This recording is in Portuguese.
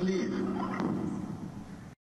Any? Please,